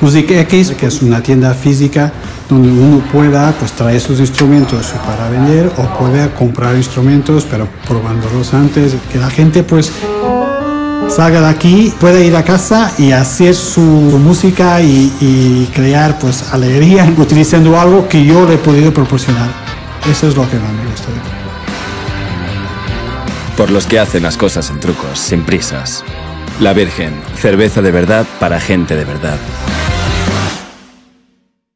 Pues Music X, que pues. es una tienda física donde uno pueda pues, traer sus instrumentos para vender o puede comprar instrumentos, pero probándolos antes, que la gente pues salga de aquí, pueda ir a casa y hacer su música y, y crear pues alegría utilizando algo que yo le he podido proporcionar. Eso es lo que más me gusta. Por los que hacen las cosas en trucos, sin prisas. La Virgen, cerveza de verdad para gente de verdad.